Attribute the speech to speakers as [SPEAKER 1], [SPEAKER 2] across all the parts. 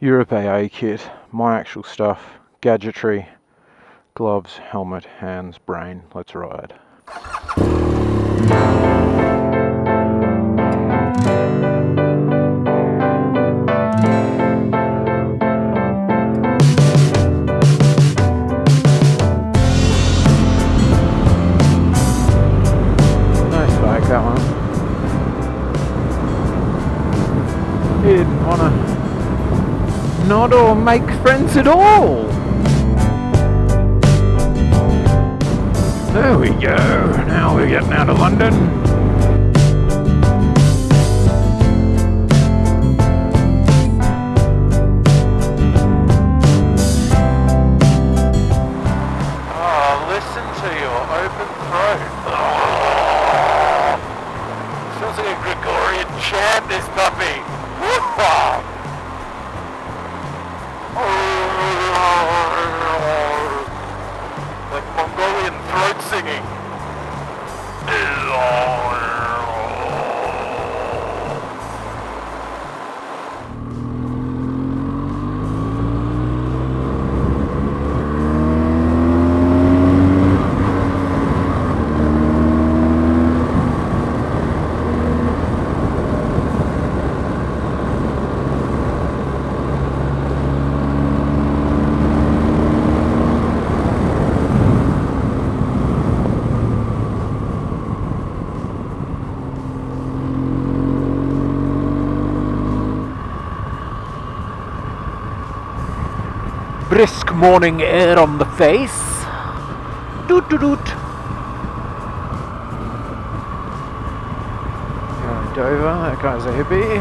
[SPEAKER 1] Europe AA kit, my actual stuff, gadgetry, gloves, helmet, hands, brain. Let's ride. Not or make friends at all. There we go. Now we're getting out of London. Morning air on the face. Doot doot doot. Going Dover, that guy's a hippie.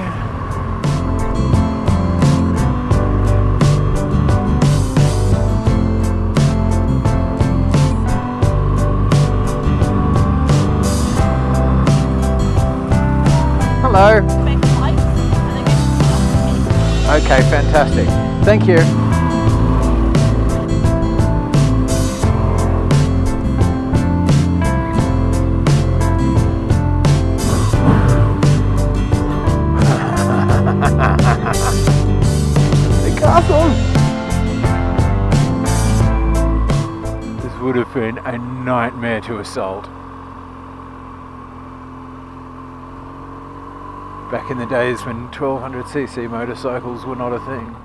[SPEAKER 1] Hello. Okay, fantastic. Thank you. Would have been a nightmare to assault. Back in the days when 1200cc motorcycles were not a thing.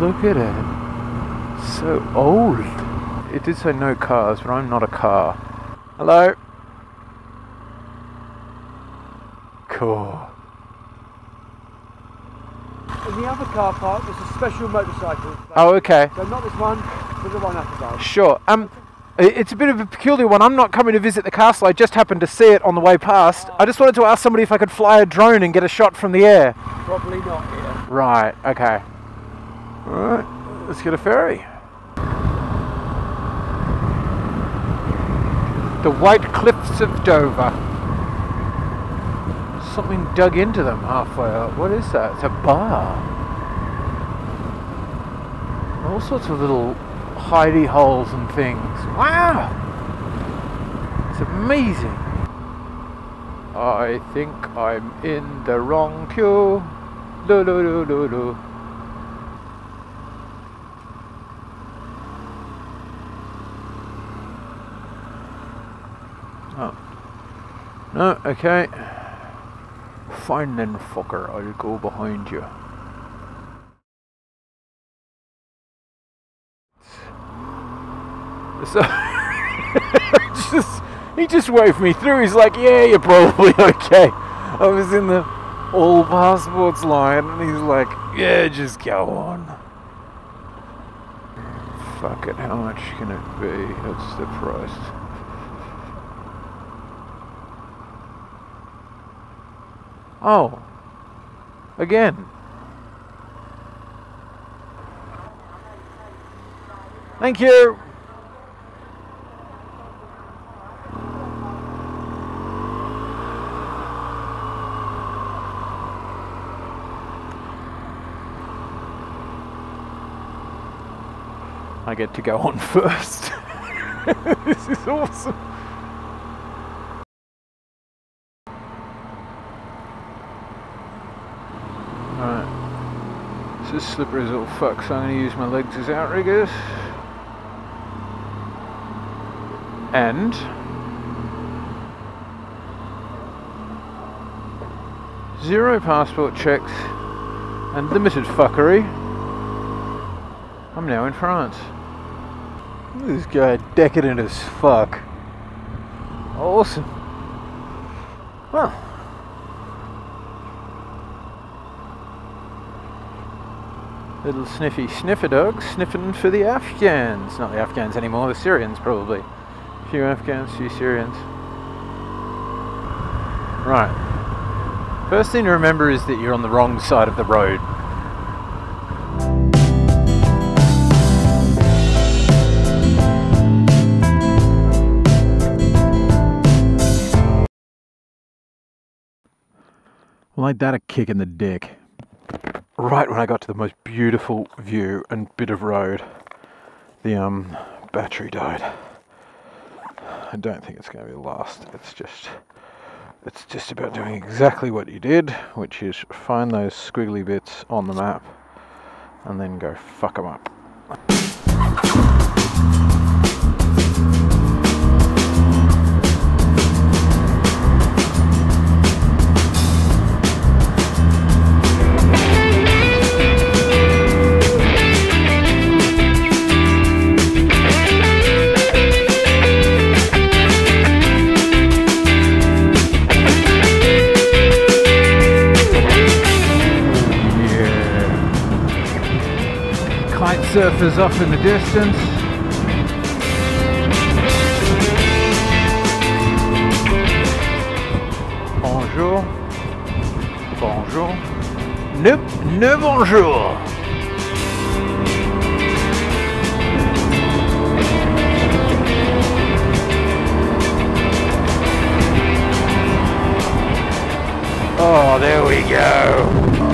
[SPEAKER 1] Look at it. So old. It did say no cars, but I'm not a car. Hello? Cool.
[SPEAKER 2] In the other car park, there's a special motorcycle.
[SPEAKER 1] Oh, okay.
[SPEAKER 2] So not this one, but the one after that.
[SPEAKER 1] Sure. Um, it's a bit of a peculiar one. I'm not coming to visit the castle. I just happened to see it on the way past. I just wanted to ask somebody if I could fly a drone and get a shot from the air.
[SPEAKER 2] Probably not here.
[SPEAKER 1] Right. Okay. All right. Let's get a ferry. The White Cliffs of Dover. Something dug into them halfway up. What is that? It's a bar. All sorts of little hidey holes and things. Wow! It's amazing. I think I'm in the wrong queue. Lo lo lo lo. Oh. No, okay. Fine then, fucker. I'll go behind you. So, just, he just waved me through. He's like, "Yeah, you're probably okay." I was in the all passports line, and he's like, "Yeah, just go on." Fuck it. How much can it be? That's the price. Oh, again. Thank you. I get to go on first. this is awesome. Is slippery as all fuck, so I'm going to use my legs as outriggers. And zero passport checks and limited fuckery. I'm now in France. This guy decadent as fuck. Awesome. Well. Little sniffy sniffer dogs sniffing for the Afghans. Not the Afghans anymore, the Syrians probably. A few Afghans, few Syrians. Right. First thing to remember is that you're on the wrong side of the road. Like that a kick in the dick. Right when I got to the most beautiful view and bit of road, the um battery died. I don't think it's going to be last. It's just it's just about doing exactly what you did, which is find those squiggly bits on the map and then go fuck them up. Surfers off in the distance. Bonjour. Bonjour. Ne, ne bonjour. Oh, there we go.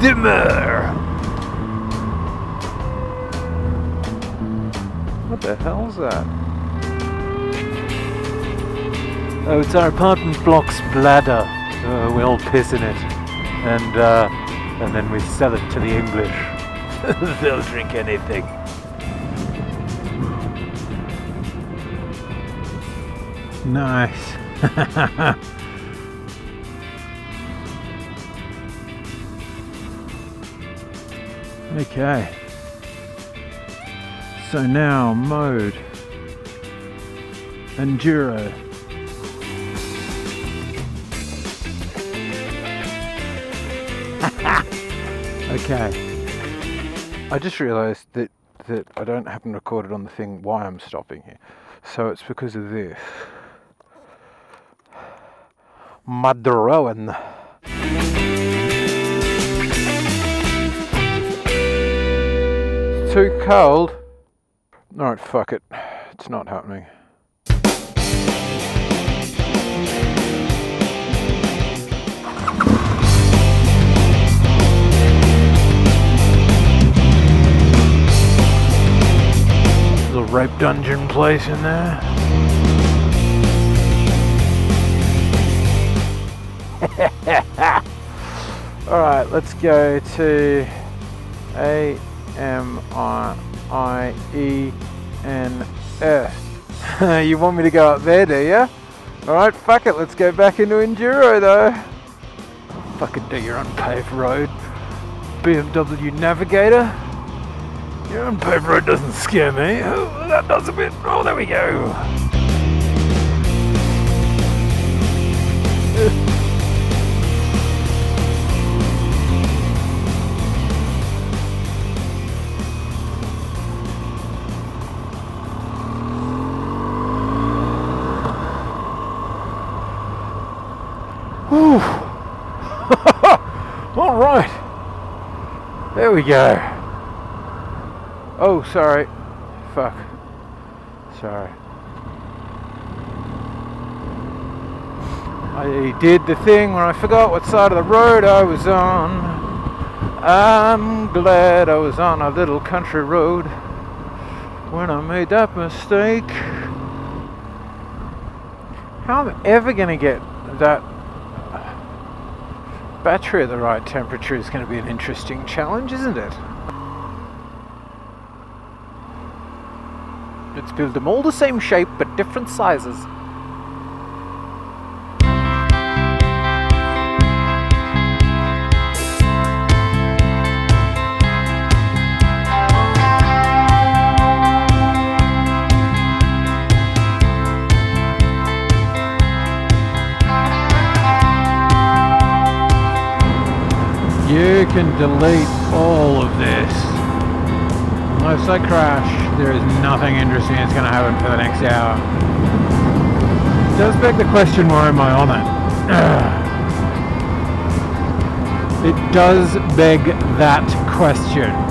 [SPEAKER 1] Dimmer. What the hell's that? Oh, it's our apartment block's bladder. Uh, we all piss in it, and uh, and then we sell it to the English. They'll drink anything. Nice. Okay. So now mode enduro. okay. I just realised that that I don't happen recorded on the thing why I'm stopping here. So it's because of this. Madroan. Too cold. Alright, fuck it. It's not happening. Little rape dungeon place in there. Alright, let's go to A M I I E N S. You want me to go up there, do you? Alright, fuck it, let's go back into Enduro though. Fucking do your unpaved road. BMW Navigator. Your unpaved road doesn't scare me. Oh, that does a bit. Oh, there we go. We go. Oh, sorry. Fuck. Sorry. I did the thing where I forgot what side of the road I was on. I'm glad I was on a little country road when I made that mistake. How am I ever going to get that battery at the right temperature is going to be an interesting challenge, isn't it? Let's build them all the same shape but different sizes. You can delete all of this. Unless I crash, there is nothing interesting that's going to happen for the next hour. It does beg the question, why am I on it? It does beg that question.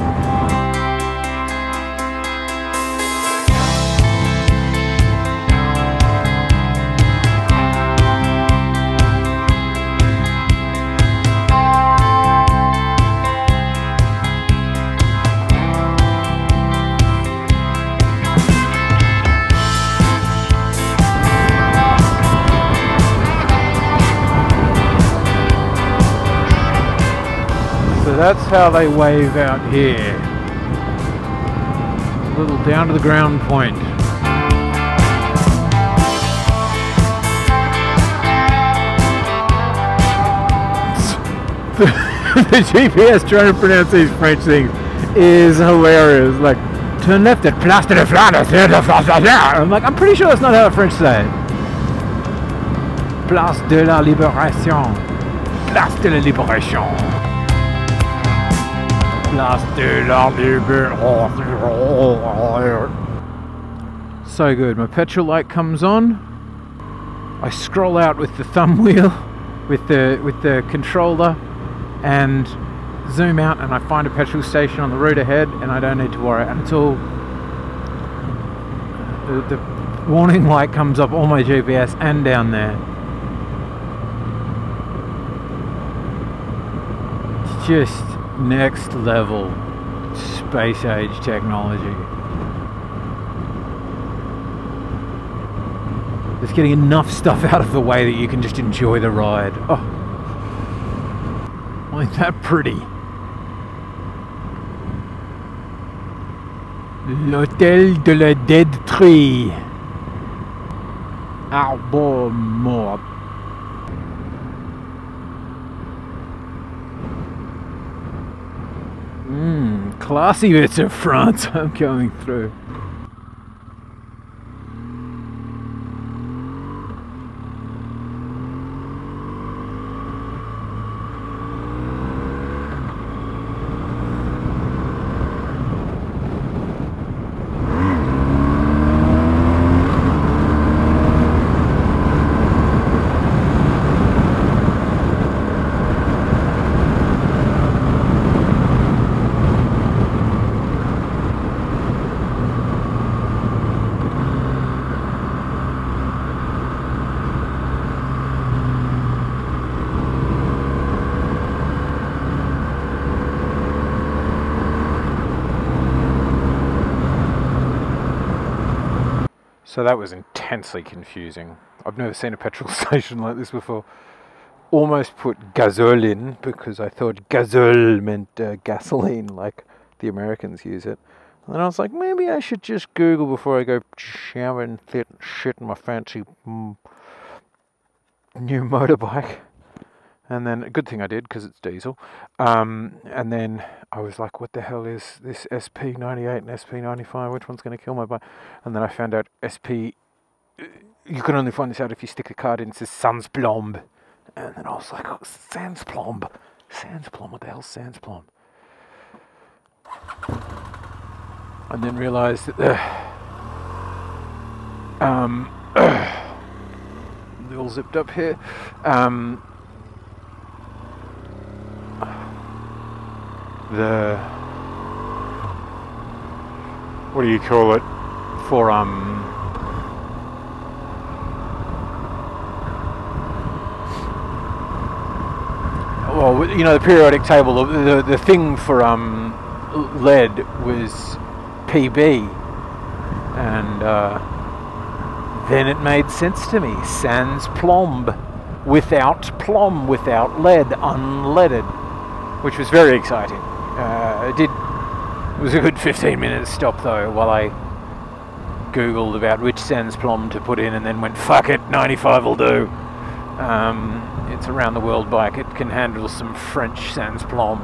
[SPEAKER 1] That's how they wave out here. A little down to the ground point. the, GPS trying to pronounce these French things is hilarious. Like, turn left at Place de la Flandre. I'm like, I'm pretty sure that's not how the French say it. Place de la Libération. Place de la Libération. So good. My petrol light comes on. I scroll out with the thumb wheel, with the with the controller, and zoom out, and I find a petrol station on the road ahead, and I don't need to worry until the, the warning light comes up on my GPS and down there. It's just next level space age technology. Just getting enough stuff out of the way that you can just enjoy the ride. Oh, ain't that pretty? L'hôtel de la Dead Tree. Arbre Mmm, classy bits of France I'm going through. So that was intensely confusing. I've never seen a petrol station like this before. Almost put gasoline because I thought gazole meant uh, gasoline like the Americans use it. And then I was like, maybe I should just Google before I go shit, shit in my fancy mm, new motorbike. And then, a good thing I did because it's diesel. Um, and then I was like, what the hell is this SP98 and SP95? Which one's going to kill my bike? And then I found out SP. You can only find this out if you stick a card in. It says Sansplomb. And then I was like, oh, Sansplomb. Sansplomb. What the hell's Sansplomb? And then realised that the. Um, all zipped up here. Um, the what do you call it for um well you know the periodic table the the, thing for um lead was PB and uh, then it made sense to me. Sans plomb. Without plomb without lead unleaded. Which was very exciting it did it was a good 15 minutes stop though while I googled about which sans plomb to put in and then went fuck it 95 will do. Um, it's around the world bike. It can handle some French sans plomb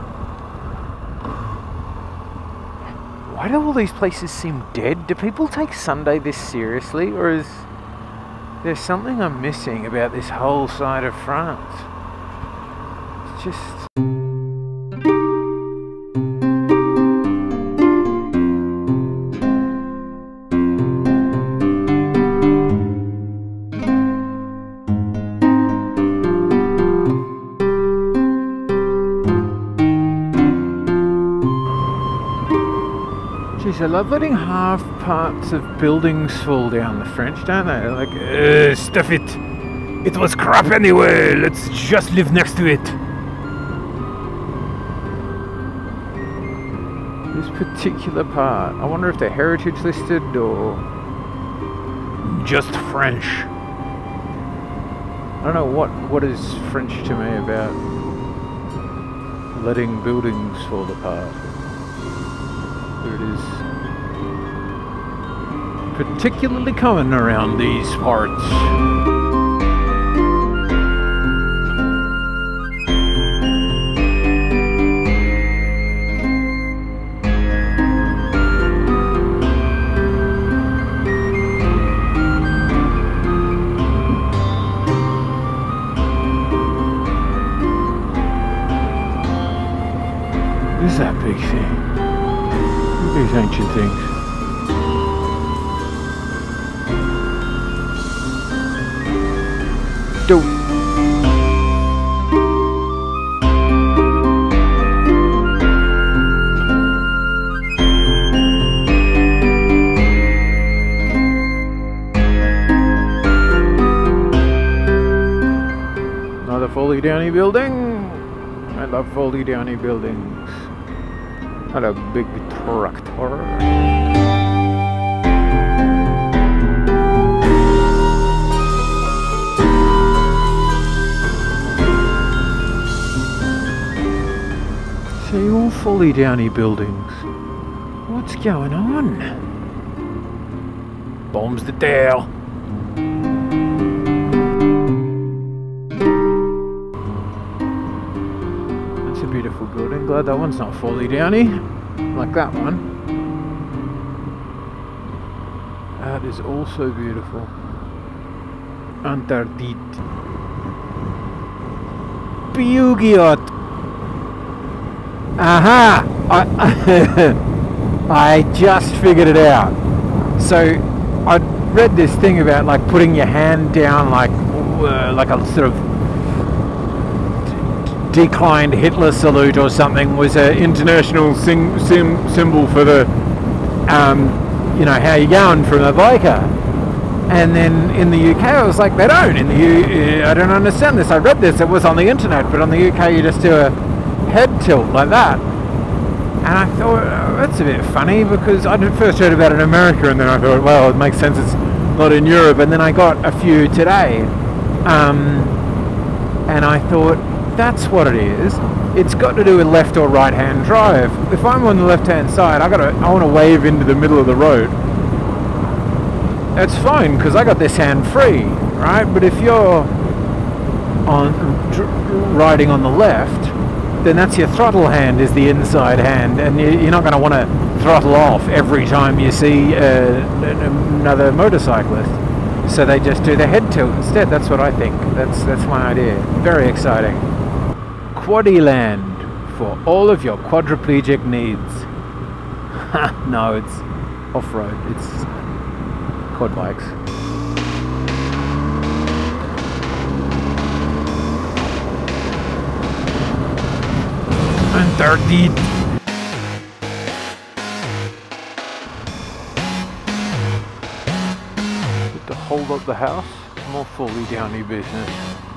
[SPEAKER 1] why do all these places seem dead? Do people take Sunday this seriously or is there something I'm missing about this whole side of France? It's just Jeez, I love letting half parts of buildings fall down the French, don't they? Like, uh, stuff it. It was crap anyway. Let's just live next to it. This particular part, I wonder if they're heritage listed or just French. I don't know what what is French to me about letting buildings fall apart. It is particularly common around these parts. Downey building. I love Foley Downey buildings. Not a big tractor. See all Foley Downey buildings. What's going on? Bombs the Dale. Beautiful building. Glad that one's not Foley Downey. Like that one. That is also beautiful. Interdit. Bugiot. Aha! I, I just figured it out. So I read this thing about like putting your hand down like uh, like a sort of declined Hitler salute or something was an international sing, sim, symbol for the um, you know how you going from a biker. And then in the UK, I was like, they don't. In the U- I don't understand this. I read this. It was on the internet, but on the UK, you just do a head tilt like that. And I thought, oh, that's a bit funny because I first heard about it in America and then I thought, well, it makes sense it's not in Europe. And then I got a few today. Um, and I thought, that's what it is. It's got to do with left or right hand drive. If I'm on the left hand side, I got to, I want to wave into the middle of the road. That's fine because I got this hand free, right? But if you're on riding on the left, then that's your throttle hand is the inside hand, and you, you're not going to want to throttle off every time you see uh, another motorcyclist. So they just do the head tilt instead. That's what I think. That's that's my idea. Very exciting. Quadiland for all of your quadriplegic needs. no, it's off-road. It's quad bikes. Interdit. To hold up the house, more fully downy business.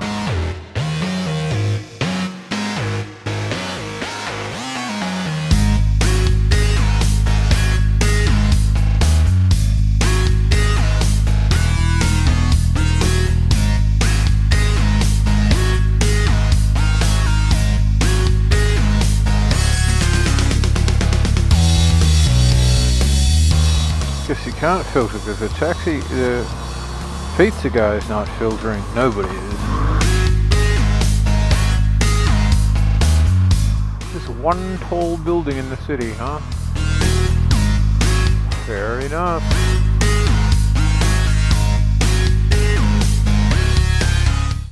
[SPEAKER 1] Can't filter because the taxi, the pizza guy is not filtering. Nobody is. Just one tall building in the city, huh? Fair enough.